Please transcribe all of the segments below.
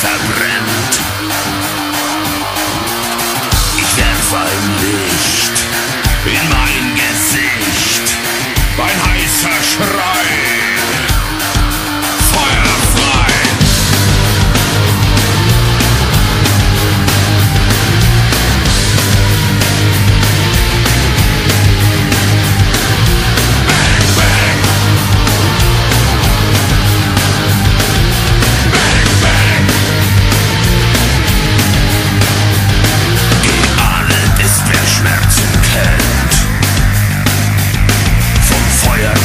verbrennt. Ich werde fallen.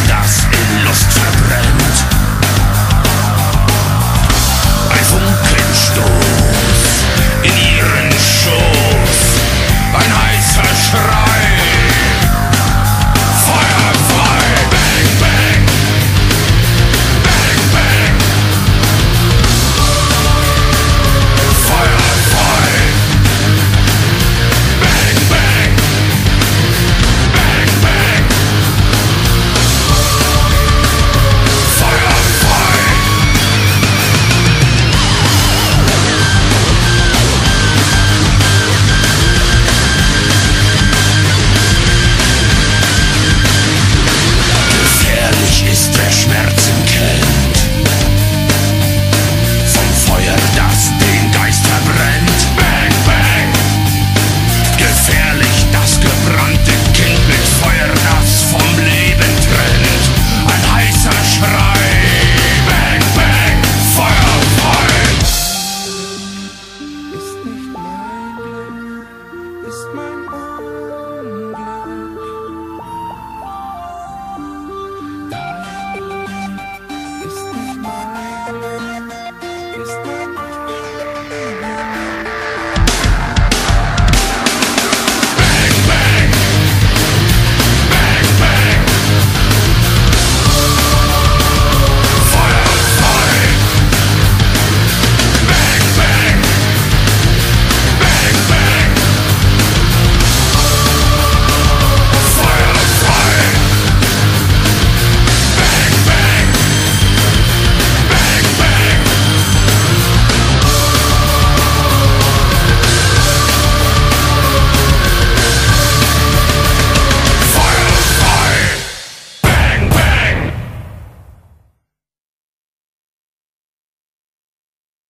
das